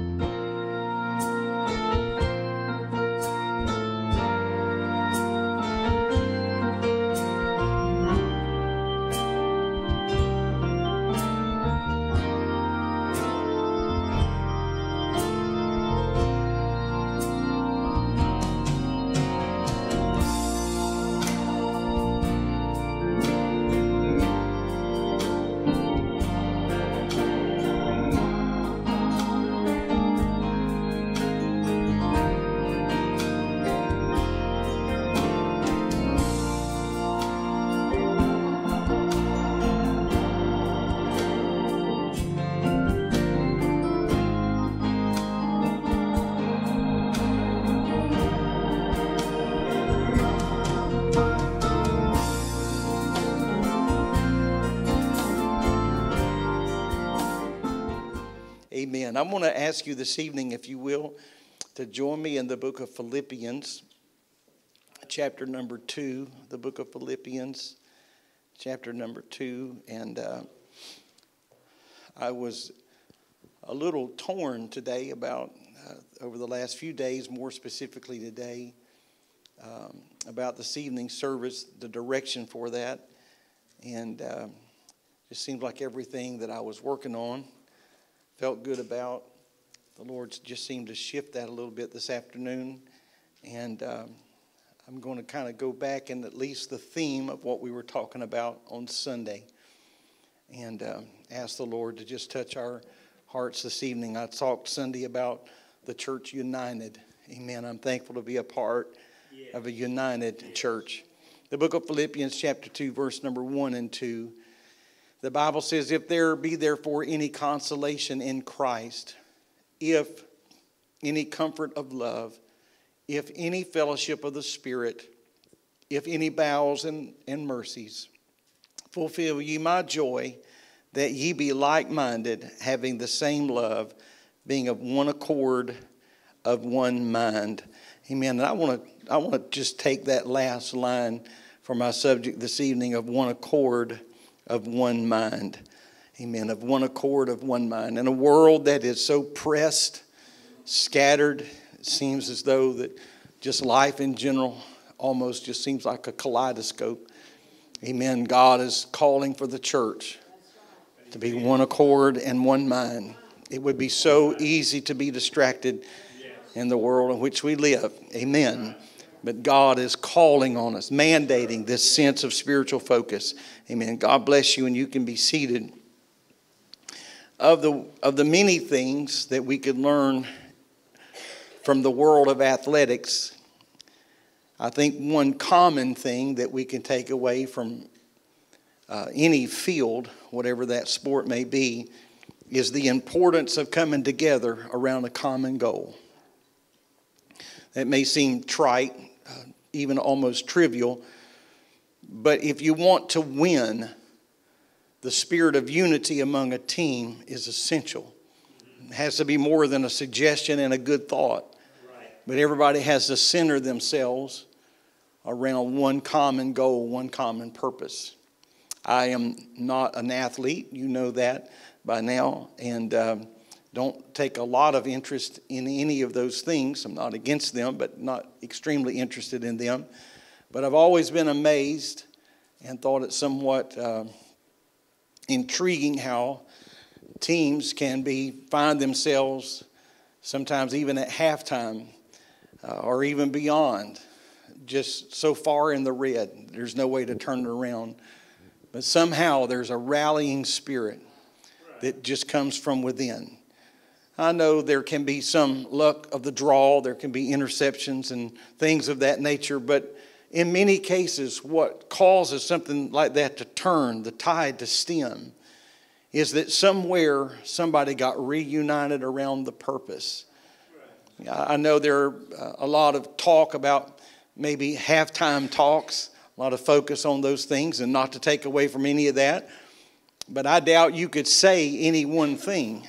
Bye. Amen. I want to ask you this evening, if you will, to join me in the book of Philippians, chapter number two, the book of Philippians, chapter number two. And uh, I was a little torn today about, uh, over the last few days, more specifically today, um, about this evening service, the direction for that. And uh, it seemed like everything that I was working on felt good about. The Lord just seemed to shift that a little bit this afternoon. And um, I'm going to kind of go back and at least the theme of what we were talking about on Sunday and um, ask the Lord to just touch our hearts this evening. I talked Sunday about the church united. Amen. I'm thankful to be a part of a united church. The book of Philippians, chapter 2, verse number 1 and 2 the Bible says, If there be therefore any consolation in Christ, if any comfort of love, if any fellowship of the Spirit, if any bowels and, and mercies, fulfill ye my joy, that ye be like minded, having the same love, being of one accord, of one mind. Amen. And I want to I want to just take that last line for my subject this evening of one accord of one mind. Amen. Of one accord, of one mind. In a world that is so pressed, scattered, it seems as though that just life in general almost just seems like a kaleidoscope. Amen. God is calling for the church to be one accord and one mind. It would be so easy to be distracted in the world in which we live. Amen. But God is calling on us, mandating this sense of spiritual focus. Amen. God bless you, and you can be seated. Of the, of the many things that we could learn from the world of athletics, I think one common thing that we can take away from uh, any field, whatever that sport may be, is the importance of coming together around a common goal. That may seem trite, even almost trivial, but if you want to win, the spirit of unity among a team is essential. It has to be more than a suggestion and a good thought. But everybody has to center themselves around one common goal, one common purpose. I am not an athlete, you know that by now, and um, don't take a lot of interest in any of those things. I'm not against them, but not extremely interested in them. But I've always been amazed and thought it somewhat uh, intriguing how teams can be find themselves sometimes even at halftime uh, or even beyond just so far in the red there's no way to turn it around but somehow there's a rallying spirit that just comes from within I know there can be some luck of the draw, there can be interceptions and things of that nature, but in many cases, what causes something like that to turn, the tide to stem, is that somewhere somebody got reunited around the purpose. I know there are uh, a lot of talk about maybe halftime talks, a lot of focus on those things, and not to take away from any of that. But I doubt you could say any one thing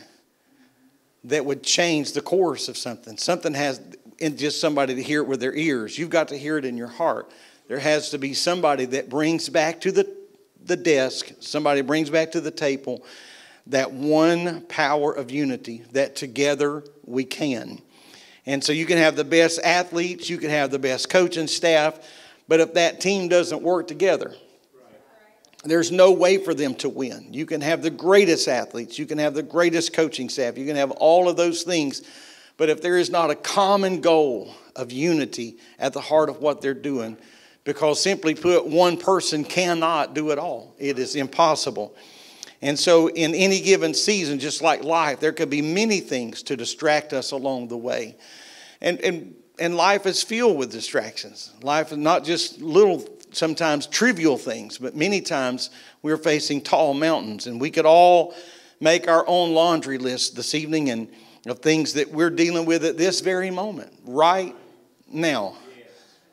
that would change the course of something. Something has in just somebody to hear it with their ears. You've got to hear it in your heart. There has to be somebody that brings back to the, the desk, somebody brings back to the table that one power of unity, that together we can. And so you can have the best athletes, you can have the best coaching staff, but if that team doesn't work together, there's no way for them to win. You can have the greatest athletes, you can have the greatest coaching staff, you can have all of those things, but if there is not a common goal of unity at the heart of what they're doing, because simply put, one person cannot do it all. It is impossible. And so, in any given season, just like life, there could be many things to distract us along the way. And, and, and life is filled with distractions. Life is not just little, sometimes trivial things, but many times we're facing tall mountains. And we could all make our own laundry list this evening and of things that we're dealing with at this very moment, right now,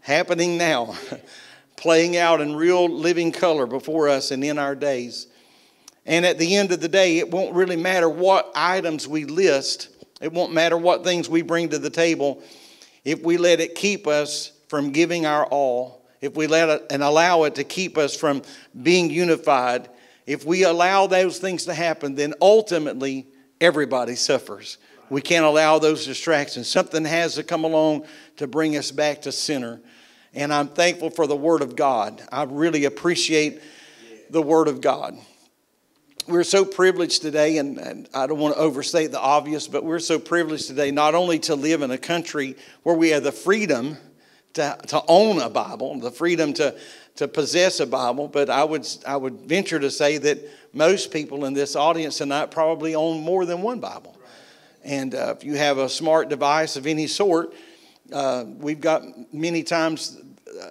happening now, playing out in real living color before us and in our days. And at the end of the day, it won't really matter what items we list, it won't matter what things we bring to the table if we let it keep us from giving our all, if we let it and allow it to keep us from being unified. If we allow those things to happen, then ultimately everybody suffers. We can't allow those distractions. Something has to come along to bring us back to center. And I'm thankful for the Word of God. I really appreciate the Word of God we're so privileged today, and, and, I don't want to overstate the obvious, but we're so privileged today not only to live in a country where we have the freedom to, to own a Bible, the freedom to, to possess a Bible, but I would, I would venture to say that most people in this audience tonight probably own more than one Bible. And uh, if you have a smart device of any sort, uh, we've got many times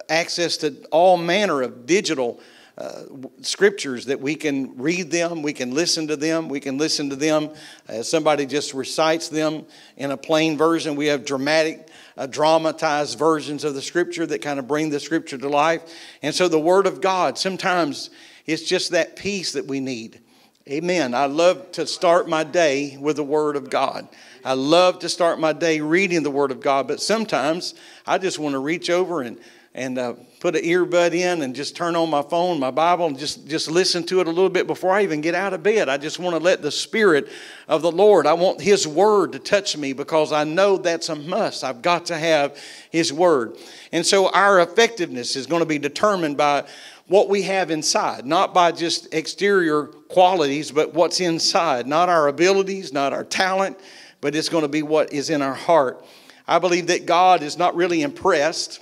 access to all manner of digital uh, scriptures that we can read them, we can listen to them, we can listen to them as somebody just recites them in a plain version. We have dramatic, uh, dramatized versions of the scripture that kind of bring the scripture to life. And so the Word of God, sometimes it's just that peace that we need. Amen. I love to start my day with the Word of God. I love to start my day reading the Word of God, but sometimes I just want to reach over and and uh, put an earbud in and just turn on my phone, my Bible, and just, just listen to it a little bit before I even get out of bed. I just want to let the Spirit of the Lord, I want His Word to touch me because I know that's a must. I've got to have His Word. And so our effectiveness is going to be determined by what we have inside, not by just exterior qualities, but what's inside, not our abilities, not our talent, but it's going to be what is in our heart. I believe that God is not really impressed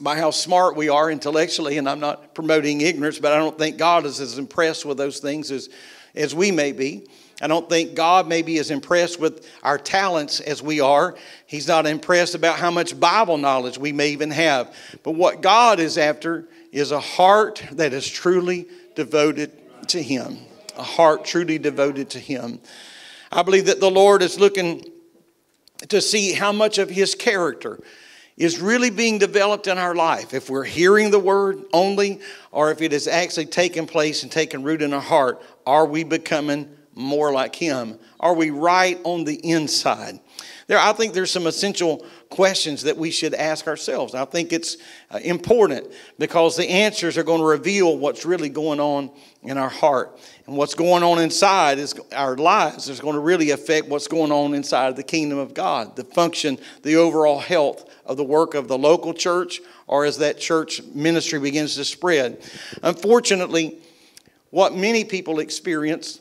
by how smart we are intellectually, and I'm not promoting ignorance, but I don't think God is as impressed with those things as, as we may be. I don't think God may be as impressed with our talents as we are. He's not impressed about how much Bible knowledge we may even have. But what God is after is a heart that is truly devoted to Him. A heart truly devoted to Him. I believe that the Lord is looking to see how much of His character is really being developed in our life. If we're hearing the word only, or if it has actually taken place and taken root in our heart, are we becoming more like Him? Are we right on the inside? There, I think there's some essential questions that we should ask ourselves. I think it's uh, important because the answers are going to reveal what's really going on in our heart. And what's going on inside is our lives is going to really affect what's going on inside of the kingdom of God, the function, the overall health of the work of the local church or as that church ministry begins to spread. Unfortunately, what many people experience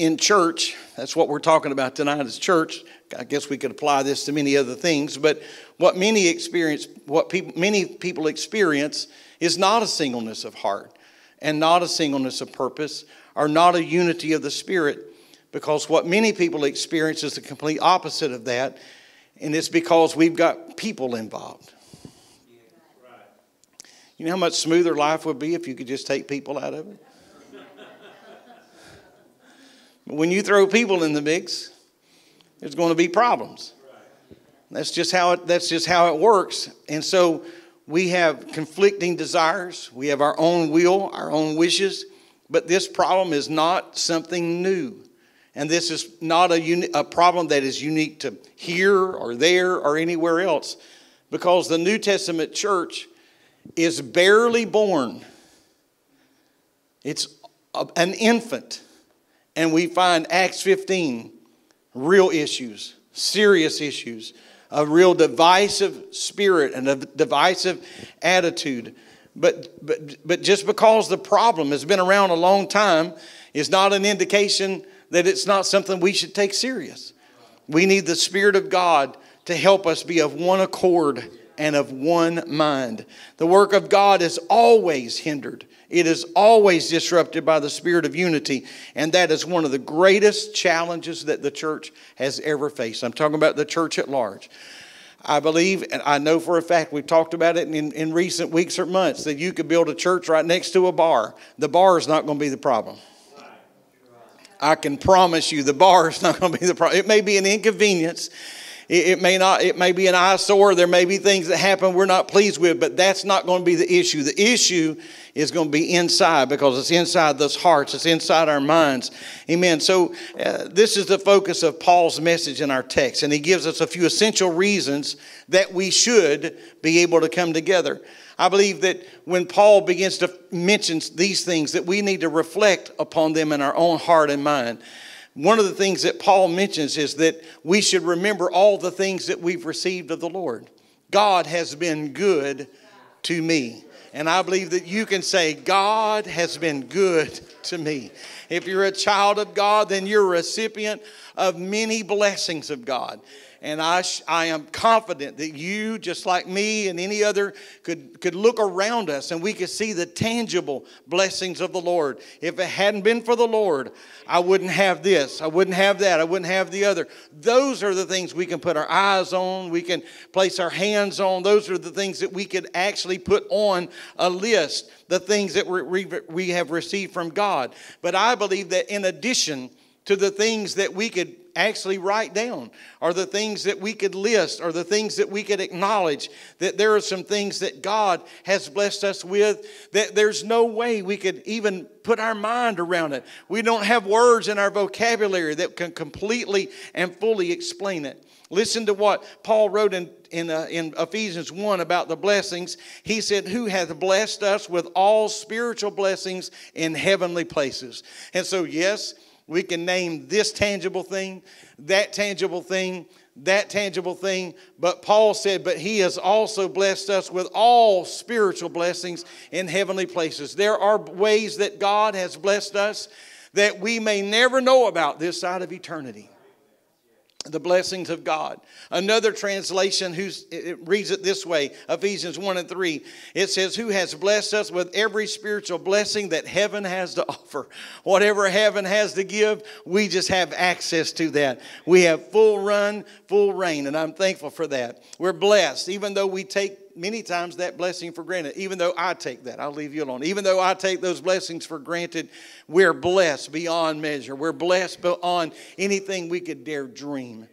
in church, that's what we're talking about tonight is church. I guess we could apply this to many other things, but what many experience, what people, many people experience is not a singleness of heart and not a singleness of purpose or not a unity of the spirit because what many people experience is the complete opposite of that and it's because we've got people involved. You know how much smoother life would be if you could just take people out of it? When you throw people in the mix, there's going to be problems. That's just how it, that's just how it works. And so we have conflicting desires. We have our own will, our own wishes. But this problem is not something new. And this is not a, uni- a problem that is unique to here or there or anywhere else because the New Testament church is barely born. It's an infant. And we find Acts 15 real issues serious issues, a real divisive spirit and a divisive attitude. But, but, but just because the problem has been around a long time is not an indication that it's not something we should take serious. We need the Spirit of God to help us be of one accord and of one mind. The work of God is always hindered, it is always disrupted by the spirit of unity, and that is one of the greatest challenges that the church has ever faced. I'm talking about the church at large. I believe, and I know for a fact, we've talked about it in, in recent weeks or months, that you could build a church right next to a bar. The bar is not going to be the problem. I can promise you the bar is not going to be the problem. It may be an inconvenience. It, it, may not, it may be an eyesore. There may be things that happen we're not pleased with, but that's not going to be the issue. The issue is going to be inside because it's inside those hearts, it's inside our minds. Amen. So, uh, this is the focus of Paul's message in our text, and he gives us a few essential reasons that we should be able to come together. I believe that when Paul begins to mention these things, that we need to reflect upon them in our own heart and mind. One of the things that Paul mentions is that we should remember all the things that we've received of the Lord. God has been good to me. And I believe that you can say, God has been good to me. If you're a child of God, then you're a recipient of many blessings of God. And I, I am confident that you, just like me and any other, could, could look around us and we could see the tangible blessings of the Lord. If it hadn't been for the Lord, I wouldn't have this, I wouldn't have that, I wouldn't have the other. Those are the things we can put our eyes on, we can place our hands on. Those are the things that we could actually put on a list, the things that we, we have received from God. But I believe that in addition, to the things that we could actually write down, or the things that we could list, or the things that we could acknowledge. That there are some things that God has blessed us with that there's no way we could even put our mind around it. We don't have words in our vocabulary that can completely and fully explain it. Listen to what Paul wrote in, in, uh, in Ephesians 1 about the blessings. He said, Who hath blessed us with all spiritual blessings in heavenly places. And so, yes, we can name this tangible thing, that tangible thing, that tangible thing. But Paul said, But he has also blessed us with all spiritual blessings in heavenly places. There are ways that God has blessed us that we may never know about this side of eternity the blessings of God. Another translation who's, it reads it this way Ephesians 1 and 3. It says, Who has blessed us with every spiritual blessing that heaven has to offer. Whatever heaven has to give, we just have access to that. We have full run, full reign, and I'm thankful for that. We're blessed, even though we many times that blessing for granted, even though I take that. I'll leave you alone. Even though I take those blessings for granted, we're blessed beyond measure. We're blessed beyond anything we could dare dream.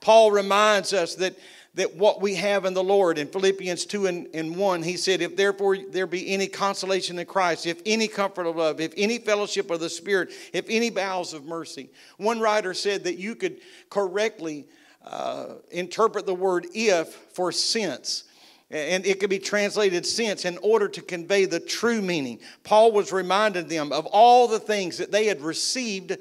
Paul reminds us that, that what we have in the Lord in Philippians 2 and, and 1, he said, If therefore there be any consolation in Christ, if any comfort of love, if any fellowship of the Spirit, if any bowels of mercy. One writer said that you could correctly uh, interpret the word if for since and it could be translated since in order to convey the true meaning. Paul was reminding them of all the things that they had received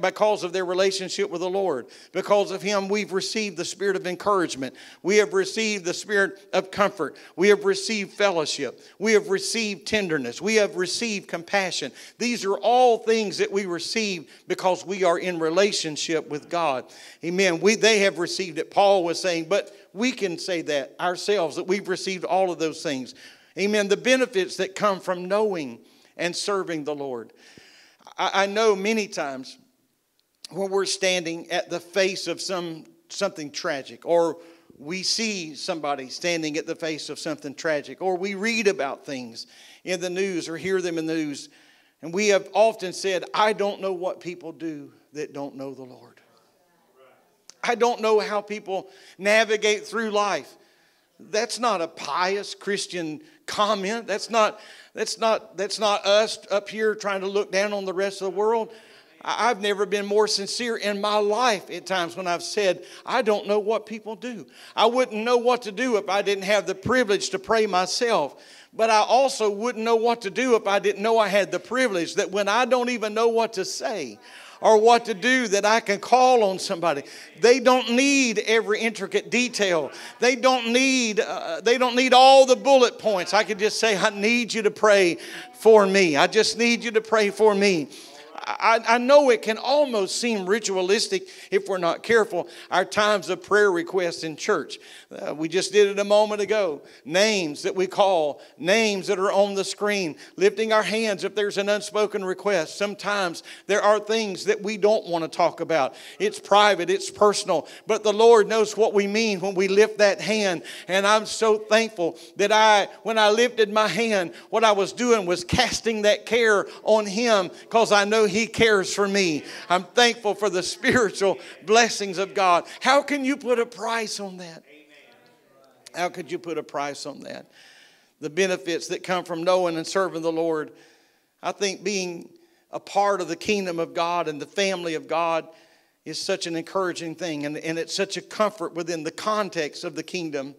because of their relationship with the Lord. Because of Him, we've received the spirit of encouragement. We have received the spirit of comfort. We have received fellowship. We have received tenderness. We have received compassion. These are all things that we receive because we are in relationship with God. Amen. We, they have received it. Paul was saying, but we can say that ourselves, that we've received all of those things. Amen. The benefits that come from knowing and serving the Lord. I, I know many times when we're standing at the face of some something tragic, or we see somebody standing at the face of something tragic, or we read about things in the news or hear them in the news, and we have often said, I don't know what people do that don't know the Lord. I don't know how people navigate through life. That's not a pious Christian comment. That's not, that's not, that's not us up here trying to look down on the rest of the world. I've never been more sincere in my life at times when I've said, I don't know what people do. I wouldn't know what to do if I didn't have the privilege to pray myself. But I also wouldn't know what to do if I didn't know I had the privilege that when I don't even know what to say, or what to do that I can call on somebody. They don't need every intricate detail. They don't need uh, they don't need all the bullet points. I could just say I need you to pray for me. I just need you to pray for me. I, I know it can almost seem ritualistic if we're not careful, our times of prayer requests in church. Uh, we just did it a moment ago. Names that we call, names that are on the screen, lifting our hands if there's an unspoken request. Sometimes there are things that we don't want to talk about. It's private, it's personal, but the Lord knows what we mean when we lift that hand. And I'm so thankful that I, when I lifted my hand, what I was doing was casting that care on Him because I know He cares for me. I'm thankful for the spiritual blessings of God. How can you put a price on that? How could you put a price on that? The benefits that come from knowing and serving the Lord. I think being a part of the kingdom of God and the family of God is such an encouraging thing, and, and it's such a comfort within the context of the kingdom.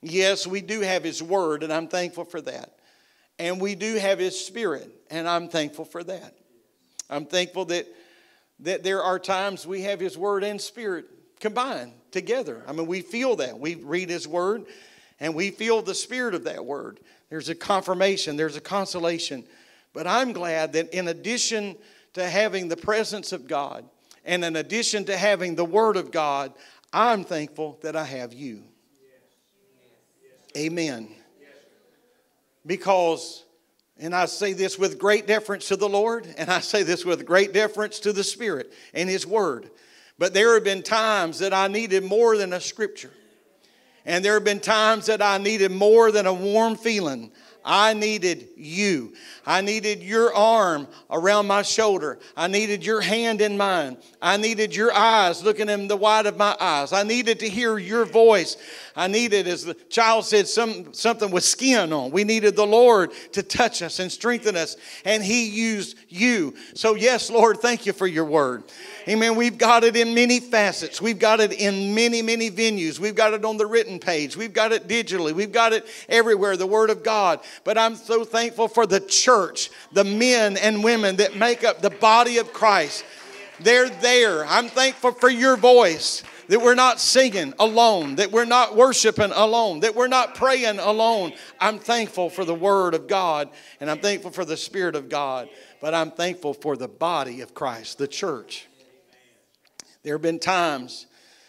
Yes, we do have His Word, and I'm thankful for that. And we do have His Spirit, and I'm thankful for that. I'm thankful that, that there are times we have His Word and Spirit combined together. I mean, we feel that. We read His Word and we feel the Spirit of that Word. There's a confirmation, there's a consolation. But I'm glad that in addition to having the presence of God and in addition to having the Word of God, I'm thankful that I have you. Amen. Because, and I say this with great deference to the Lord, and I say this with great deference to the Spirit and His Word. But there have been times that I needed more than a scripture. And there have been times that I needed more than a warm feeling. I needed you. I needed your arm around my shoulder. I needed your hand in mine. I needed your eyes looking in the white of my eyes. I needed to hear your voice. I needed, as the child said, some, something with skin on. We needed the Lord to touch us and strengthen us, and He used you. So, yes, Lord, thank you for your word. Amen. We've got it in many facets. We've got it in many, many venues. We've got it on the written page. We've got it digitally. We've got it everywhere, the Word of God. But I'm so thankful for the church, the men and women that make up the body of Christ. They're there. I'm thankful for your voice that we're not singing alone, that we're not worshiping alone, that we're not praying alone. I'm thankful for the Word of God and I'm thankful for the Spirit of God, but I'm thankful for the body of Christ, the church. There have been times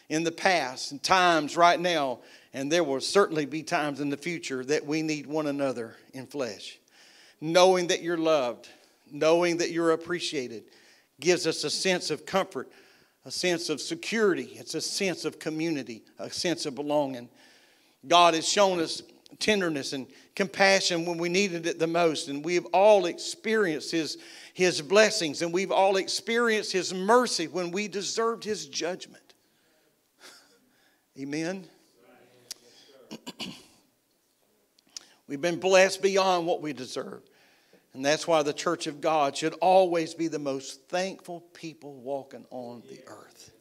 in the past and times right now, and there will certainly be times in the future that we need one another in flesh. Knowing that you're loved, knowing that you're appreciated, gives us a sense of comfort, a sense of security. It's a sense of community, a sense of belonging. God has shown us tenderness and compassion when we needed it the most, and we've all experienced His his blessings, and we've all experienced His mercy when we deserved His judgment. Amen. We've been blessed beyond what we deserve. And that's why the church of God should always be the most thankful people walking on the earth.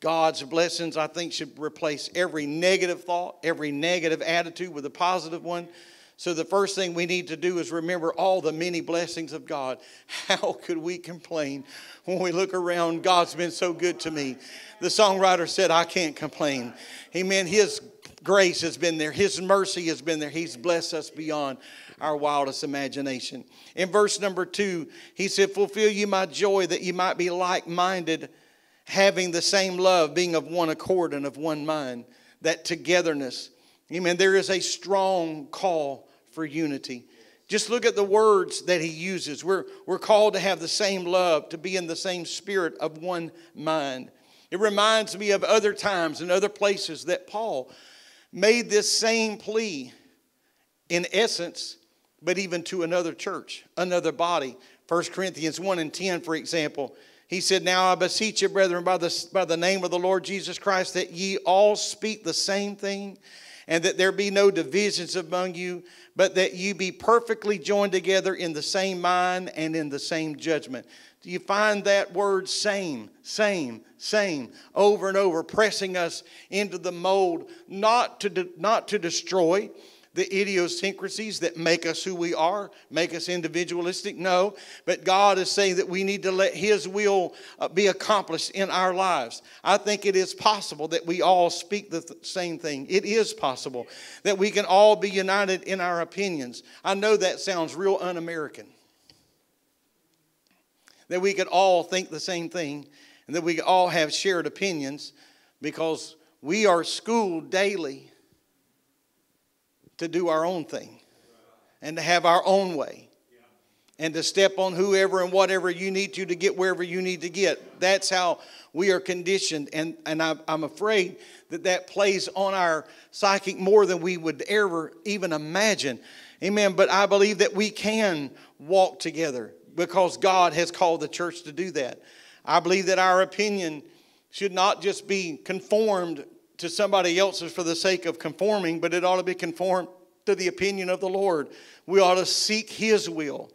God's blessings, I think, should replace every negative thought, every negative attitude with a positive one. So, the first thing we need to do is remember all the many blessings of God. How could we complain when we look around? God's been so good to me. The songwriter said, I can't complain. Amen. His grace has been there, His mercy has been there. He's blessed us beyond our wildest imagination. In verse number two, he said, Fulfill you my joy that you might be like minded, having the same love, being of one accord and of one mind. That togetherness. Amen. There is a strong call for unity. Just look at the words that he uses. We're, we're called to have the same love, to be in the same spirit of one mind. It reminds me of other times and other places that Paul made this same plea in essence, but even to another church, another body. 1 Corinthians 1 and 10, for example, he said, Now I beseech you, brethren, by the, by the name of the Lord Jesus Christ, that ye all speak the same thing, and that there be no divisions among you, but that you be perfectly joined together in the same mind and in the same judgment. Do you find that word same, same, same over and over, pressing us into the mold, not to, de- not to destroy? The idiosyncrasies that make us who we are, make us individualistic. No, but God is saying that we need to let His will uh, be accomplished in our lives. I think it is possible that we all speak the th- same thing. It is possible that we can all be united in our opinions. I know that sounds real un American. That we could all think the same thing and that we could all have shared opinions because we are schooled daily to do our own thing and to have our own way and to step on whoever and whatever you need to to get wherever you need to get. That's how we are conditioned. And, and I, I'm afraid that that plays on our psychic more than we would ever even imagine. Amen. But I believe that we can walk together because God has called the church to do that. I believe that our opinion should not just be conformed to somebody else's for the sake of conforming, but it ought to be conformed to the opinion of the Lord. We ought to seek His will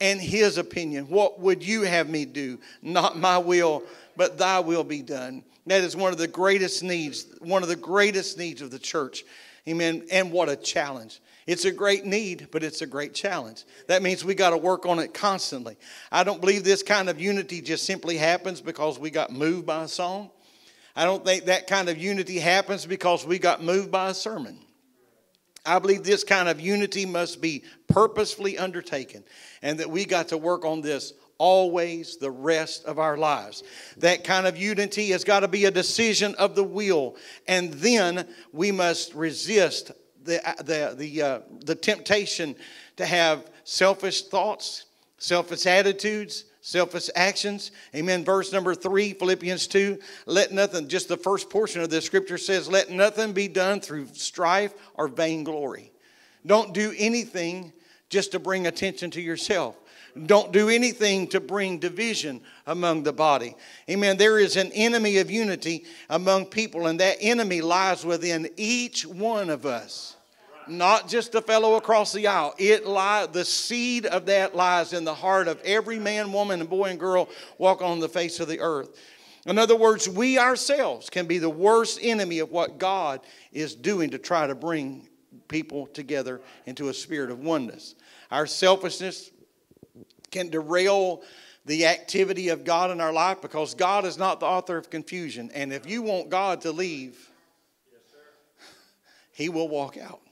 and His opinion. What would you have me do? Not my will, but thy will be done. That is one of the greatest needs, one of the greatest needs of the church. Amen. And what a challenge. It's a great need, but it's a great challenge. That means we got to work on it constantly. I don't believe this kind of unity just simply happens because we got moved by a song. I don't think that kind of unity happens because we got moved by a sermon. I believe this kind of unity must be purposefully undertaken and that we got to work on this always the rest of our lives. That kind of unity has got to be a decision of the will, and then we must resist the, the, the, uh, the temptation to have selfish thoughts, selfish attitudes, selfish actions. Amen. Verse number three, Philippians 2. Let nothing, just the first portion of the scripture says, let nothing be done through strife or vainglory. Don't do anything just to bring attention to yourself. Don't do anything to bring division among the body. Amen. There is an enemy of unity among people, and that enemy lies within each one of us not just a fellow across the aisle. It lie, the seed of that lies in the heart of every man, woman, and boy and girl walk on the face of the earth. In other words, we ourselves can be the worst enemy of what God is doing to try to bring people together into a spirit of oneness. Our selfishness can derail the activity of God in our life because God is not the author of confusion. And if you want God to leave, He will walk out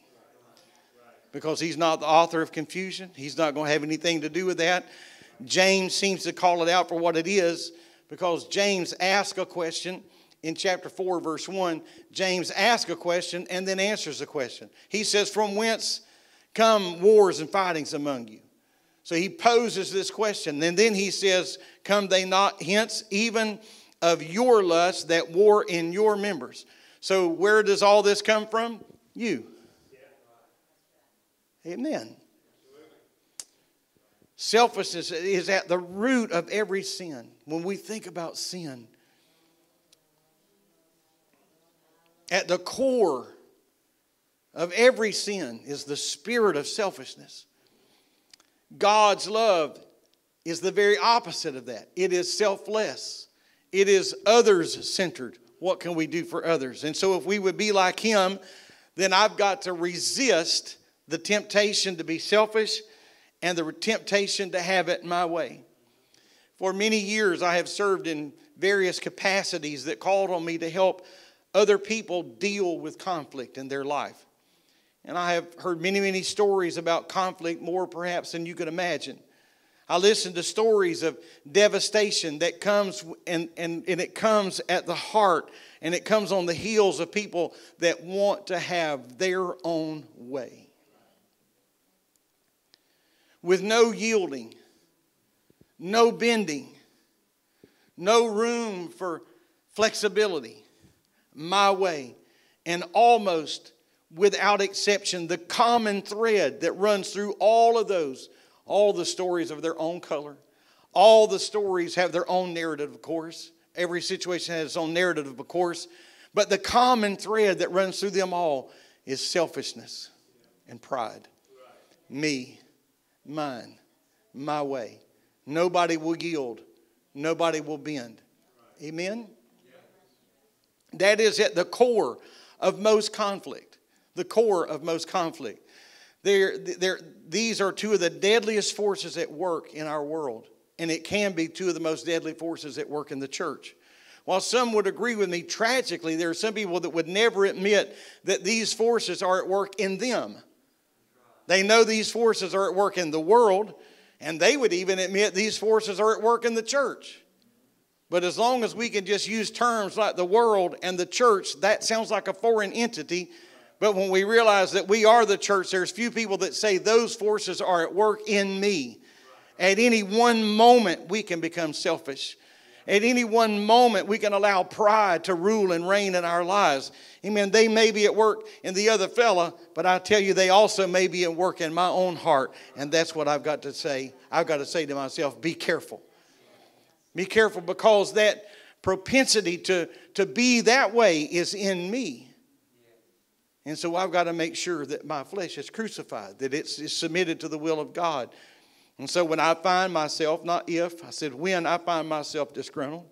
because he's not the author of confusion. He's not going to have anything to do with that. James seems to call it out for what it is because James asks a question in chapter 4, verse 1. James asks a question and then answers the question. He says, From whence come wars and fightings among you? So he poses this question. And then he says, Come they not hence, even of your lust that war in your members? So where does all this come from? You. Amen. Selfishness is at the root of every sin. When we think about sin, at the core of every sin is the spirit of selfishness. God's love is the very opposite of that. It is selfless, it is others centered. What can we do for others? And so, if we would be like Him, then I've got to resist the temptation to be selfish and the temptation to have it my way. For many years, I have served in various capacities that called on me to help other people deal with conflict in their life. And I have heard many, many stories about conflict, more perhaps than you could imagine. I listen to stories of devastation that comes and, and, and it comes at the heart and it comes on the heels of people that want to have their own way with no yielding, no bending, no room for flexibility, my way, and almost without exception, the common thread that runs through all of those, all the stories of their own color. All the stories have their own narrative, of course. Every situation has its own narrative, of course. But the common thread that runs through them all is selfishness and pride. Me, mine, my way. Nobody will yield, nobody will bend. Amen? That is at the core of most conflict. The core of most conflict. They're, they're, these are two of the deadliest forces at work in our world, and it can be two of the most deadly forces at work in the church. While some would agree with me, tragically, there are some people that would never admit that these forces are at work in them. They know these forces are at work in the world, and they would even admit these forces are at work in the church. But as long as we can just use terms like the world and the church, that sounds like a foreign entity. But when we realize that we are the church, there's few people that say those forces are at work in me. At any one moment, we can become selfish. At any one moment, we can allow pride to rule and reign in our lives. Amen. They may be at work in the other fella, but I tell you, they also may be at work in my own heart. And that's what I've got to say. I've got to say to myself, be careful. Be careful because that propensity to, to be that way is in me. And so I've got to make sure that my flesh is crucified, that it's, it's submitted to the will of God. And so when I find myself, not if, I said when I find myself disgruntled,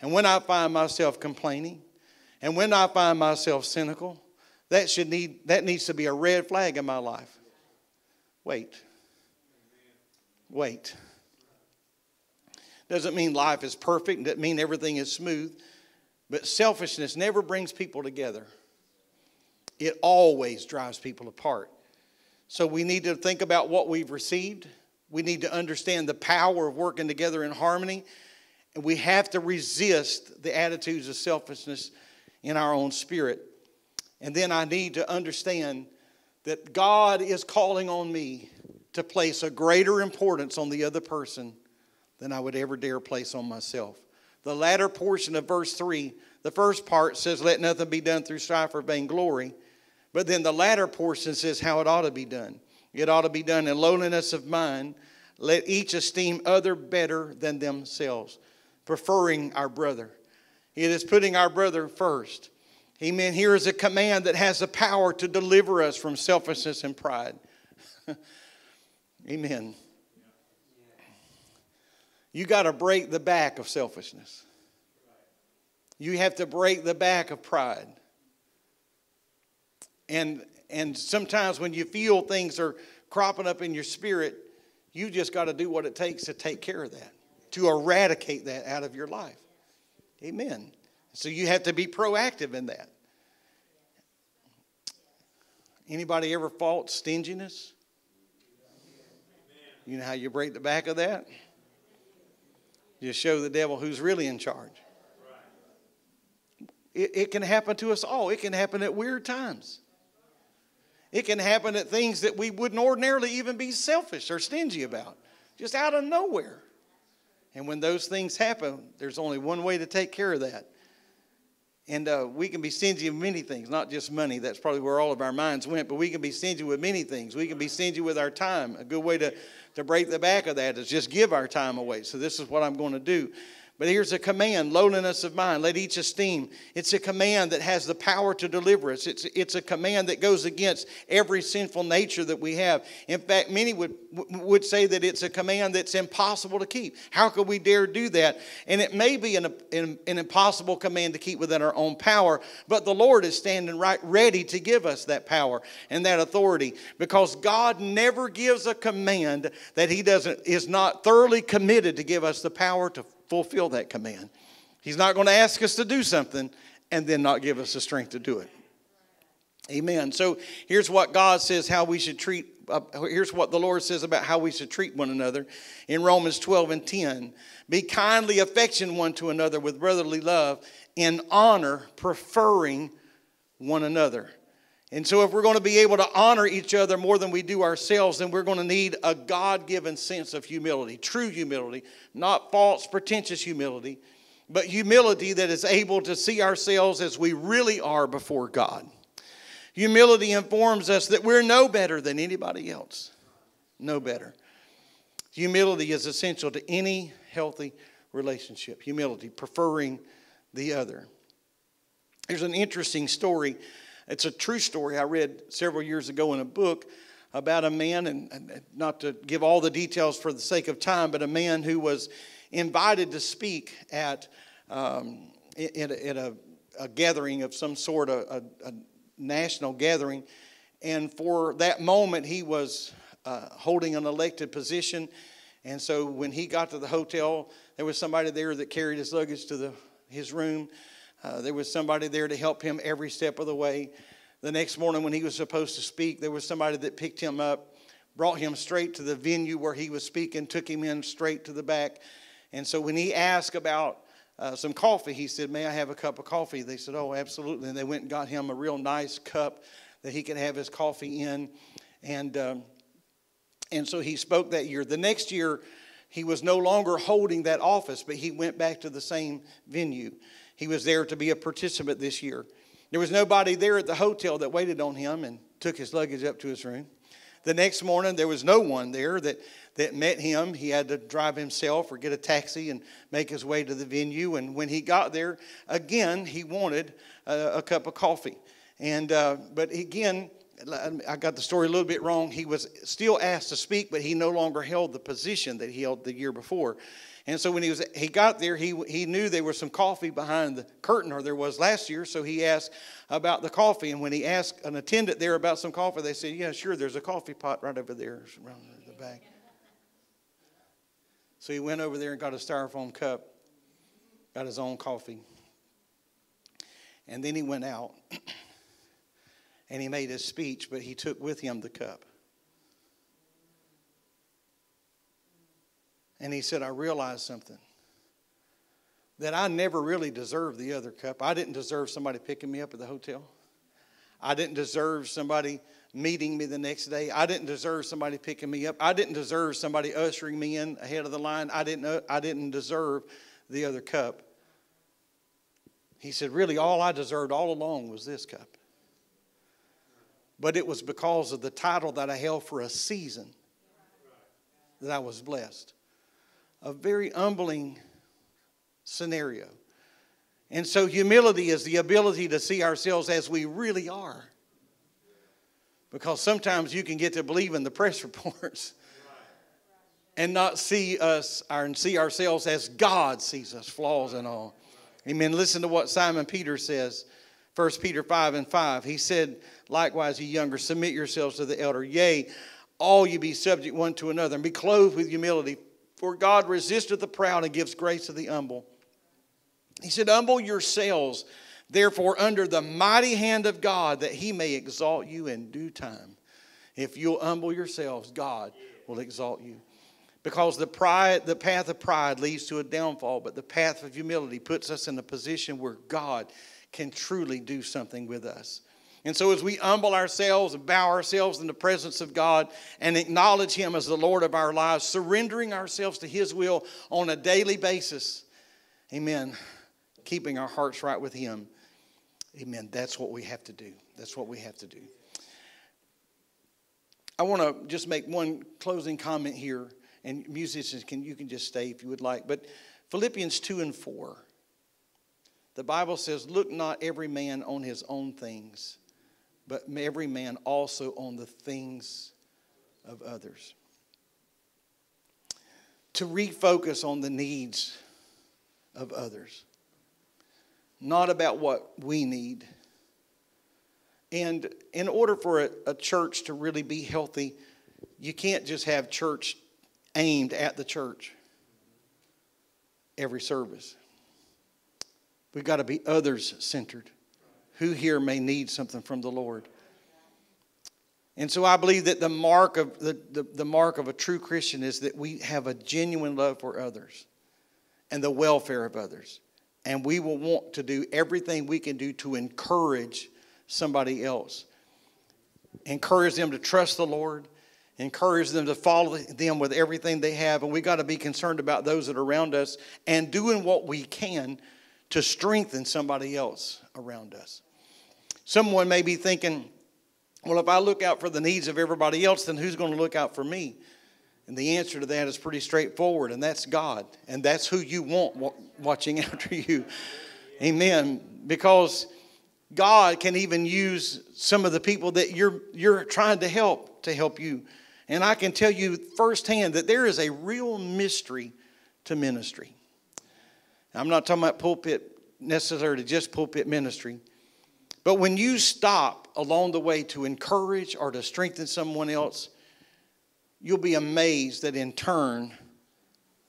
and when I find myself complaining, and when I find myself cynical, that should need that needs to be a red flag in my life. Wait. Wait. Doesn't mean life is perfect, doesn't mean everything is smooth, but selfishness never brings people together. It always drives people apart. So we need to think about what we've received we need to understand the power of working together in harmony. And we have to resist the attitudes of selfishness in our own spirit. And then I need to understand that God is calling on me to place a greater importance on the other person than I would ever dare place on myself. The latter portion of verse 3, the first part says, Let nothing be done through strife or vainglory. But then the latter portion says how it ought to be done. It ought to be done in lowliness of mind. Let each esteem other better than themselves, preferring our brother. It is putting our brother first. Amen. Here is a command that has the power to deliver us from selfishness and pride. Amen. You got to break the back of selfishness. You have to break the back of pride. And and sometimes when you feel things are cropping up in your spirit, you just got to do what it takes to take care of that, to eradicate that out of your life. Amen. So you have to be proactive in that. Anybody ever fought stinginess? You know how you break the back of that? You show the devil who's really in charge. It, it can happen to us all. It can happen at weird times. It can happen at things that we wouldn't ordinarily even be selfish or stingy about, just out of nowhere. And when those things happen, there's only one way to take care of that. And uh, we can be stingy with many things, not just money. That's probably where all of our minds went, but we can be stingy with many things. We can be stingy with our time. A good way to, to break the back of that is just give our time away. So, this is what I'm going to do. But here's a command lowliness of mind. Let each esteem. It's a command that has the power to deliver us. It's, it's a command that goes against every sinful nature that we have. In fact, many would, would say that it's a command that's impossible to keep. How could we dare do that? And it may be an, an, an impossible command to keep within our own power, but the Lord is standing right ready to give us that power and that authority because God never gives a command that He doesn't is not thoroughly committed to give us the power to fulfill that command. He's not going to ask us to do something and then not give us the strength to do it. Amen. So here's what God says how we should treat, uh, here's what the Lord says about how we should treat one another in Romans 12 and 10. Be kindly affection one to another with brotherly love, in honor, preferring one another. And so, if we're going to be able to honor each other more than we do ourselves, then we're going to need a God given sense of humility, true humility, not false, pretentious humility, but humility that is able to see ourselves as we really are before God. Humility informs us that we're no better than anybody else. No better. Humility is essential to any healthy relationship. Humility, preferring the other. There's an interesting story it's a true story I read several years ago in a book about a man, and not to give all the details for the sake of time, but a man who was invited to speak at, um, a, a, a, gathering of some sort, a, a national gathering. And for that moment, he was uh, holding an elected position. And so when he got to the hotel, there was somebody there that carried his luggage to the, his room. Uh, there was somebody there to help him every step of the way. The next morning, when he was supposed to speak, there was somebody that picked him up, brought him straight to the venue where he was speaking, took him in straight to the back. And so when he asked about uh, some coffee, he said, May I have a cup of coffee? They said, Oh, absolutely. And they went and got him a real nice cup that he could have his coffee in. And, um, and so he spoke that year. The next year, he was no longer holding that office, but he went back to the same venue. He was there to be a participant this year. There was nobody there at the hotel that waited on him and took his luggage up to his room. The next morning, there was no one there that, that met him. He had to drive himself or get a taxi and make his way to the venue. And when he got there, again, he wanted a, a cup of coffee. And uh, but again, I got the story a little bit wrong. He was still asked to speak, but he no longer held the position that he held the year before. And so when he was he got there, he he knew there was some coffee behind the curtain, or there was last year. So he asked about the coffee. And when he asked an attendant there about some coffee, they said, "Yeah, sure. There's a coffee pot right over there, around the back." So he went over there and got a styrofoam cup, got his own coffee, and then he went out. and he made his speech, but he took with him the cup. And he said, I realized something that I never really deserved the other cup. I didn't deserve somebody picking me up at the hotel. I didn't deserve somebody meeting me the next day. I didn't deserve somebody picking me up. I didn't deserve somebody ushering me in ahead of the line. I didn't, uh, I didn't deserve the other cup. He said, Really, all I deserved all along was this cup but it was because of the title that I held for a season that I was blessed. A very humbling scenario. And so, humility is the ability to see ourselves as we really are. Because sometimes you can get to believe in the press reports and not see us and see ourselves as God sees us, flaws and all. Amen. Listen to what Simon Peter says 1 Peter 5 and 5. He said, Likewise, ye younger, submit yourselves to the elder. Yea, all ye be subject one to another, and be clothed with humility. For God resisteth the proud and gives grace to the humble. He said, Humble yourselves, therefore, under the mighty hand of God, that he may exalt you in due time. If you'll humble yourselves, God will exalt you. Because the pride, the path of pride leads to a downfall, but the path of humility puts us in a position where God can truly do something with us. And so, as we humble ourselves and bow ourselves in the presence of God and acknowledge Him as the Lord of our lives, surrendering ourselves to His will on a daily basis, amen, keeping our hearts right with Him, amen, that's what we have to do. That's what we have to do. I want to just make one closing comment here, and musicians, can you can just stay if you would like. But Philippians 2 and 4. The Bible says, Look not every man on his own things, but every man also on the things of others. To refocus on the needs of others, not about what we need. And in order for a, a church to really be healthy, you can't just have church aimed at the church every service. We've got to be others centered. Who here may need something from the Lord? And so I believe that the mark of the, the, the, mark of a true Christian is that we have a genuine love for others and the welfare of others. And we will want to do everything we can do to encourage somebody else. Encourage them to trust the Lord, encourage them to follow them with everything they have. And we got to be concerned about those that are around us and doing what we can to strengthen somebody else around us. Someone may be thinking, well, if I look out for the needs of everybody else, then who's going to look out for me? And the answer to that is pretty straightforward, and that's God. And that's who you want watching after you. Amen. Because God can even use some of the people that you're, you're trying to help to help you. And I can tell you firsthand that there is a real mystery to ministry. I'm not talking about pulpit necessarily just pulpit ministry. But when you stop along the way to encourage or to strengthen someone else, you'll be amazed that in turn,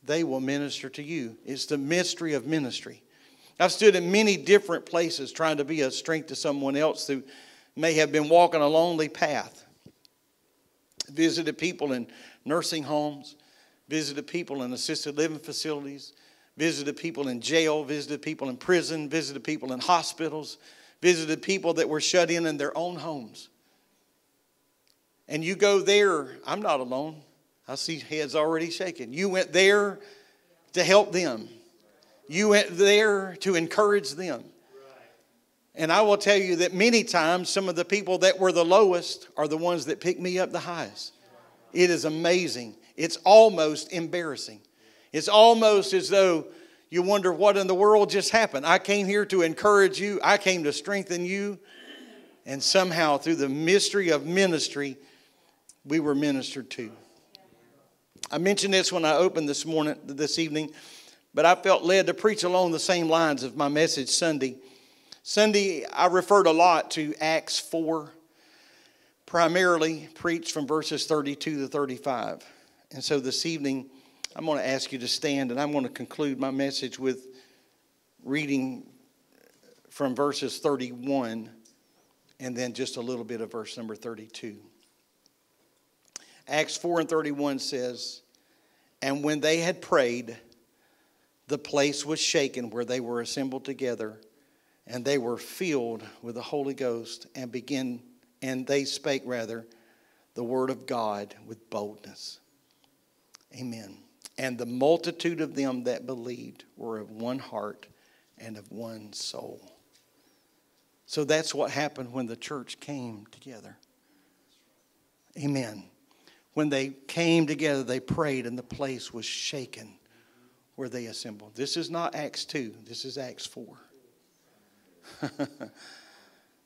they will minister to you. It's the mystery of ministry. I've stood in many different places trying to be a strength to someone else who may have been walking a lonely path. Visited people in nursing homes, visited people in assisted living facilities, visited people in jail, visited people in prison, visited people in hospitals, visited people that were shut in in their own homes. And you go there, I'm not alone. I see heads already shaking. You went there to help them. You went there to encourage them. And I will tell you that many times some of the people that were the lowest are the ones that pick me up the highest. It is amazing. It's almost embarrassing. It's almost as though you wonder what in the world just happened. I came here to encourage you, I came to strengthen you. And somehow, through the mystery of ministry, we were ministered to. I mentioned this when I opened this morning, this evening, but I felt led to preach along the same lines of my message Sunday. Sunday, I referred a lot to Acts 4, primarily preached from verses 32 to 35. And so this evening, I'm going to ask you to stand and I'm going to conclude my message with reading from verses 31 and then just a little bit of verse number 32. Acts 4 and 31 says, And when they had prayed, the place was shaken where they were assembled together, and they were filled with the Holy Ghost, and begin and they spake rather the word of God with boldness. Amen. And the multitude of them that believed were of one heart and of one soul. So that's what happened when the church came together. Amen. When they came together, they prayed, and the place was shaken where they assembled. This is not Acts 2, this is Acts 4.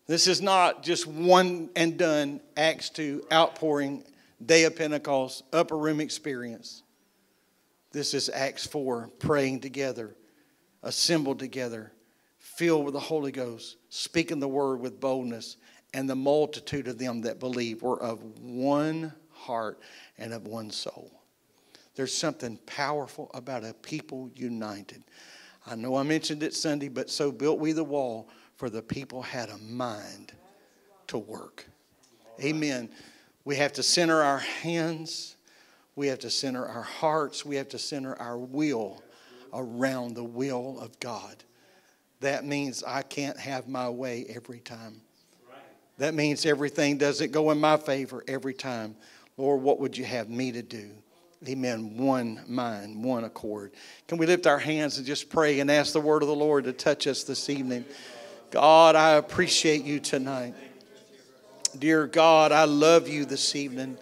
this is not just one and done Acts 2 outpouring, day of Pentecost, upper room experience. This is Acts 4 praying together, assembled together, filled with the Holy Ghost, speaking the word with boldness, and the multitude of them that believe were of one heart and of one soul. There's something powerful about a people united. I know I mentioned it Sunday, but so built we the wall, for the people had a mind to work. Amen. We have to center our hands, we have to center our hearts, we have to center our will around the will of God. That means I can't have my way every time. That means everything doesn't go in my favor every time. Lord, what would you have me to do? Amen. One mind, one accord. Can we lift our hands and just pray and ask the word of the Lord to touch us this evening? God, I appreciate you tonight. Dear God, I love you this evening.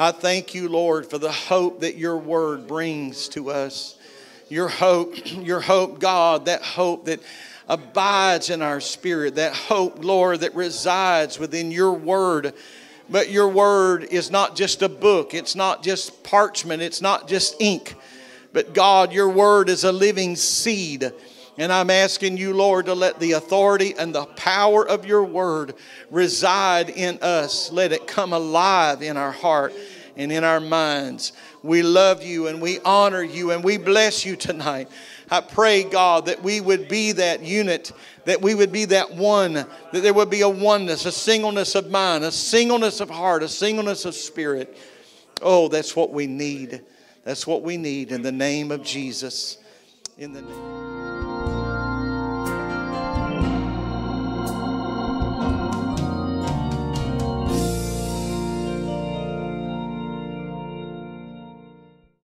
I thank you, Lord, for the hope that your word brings to us. Your hope, your hope, God, that hope that abides in our spirit, that hope, Lord, that resides within your word but your word is not just a book, it's not just parchment, it's not just ink. But God, your word is a living seed. And I'm asking you, Lord, to let the authority and the power of your word reside in us. Let it come alive in our heart and in our minds. We love you and we honor you and we bless you tonight. I pray, God, that we would be that unit, that we would be that one, that there would be a oneness, a singleness of mind, a singleness of heart, a singleness of spirit. Oh, that's what we need. That's what we need in the name of Jesus. In the name.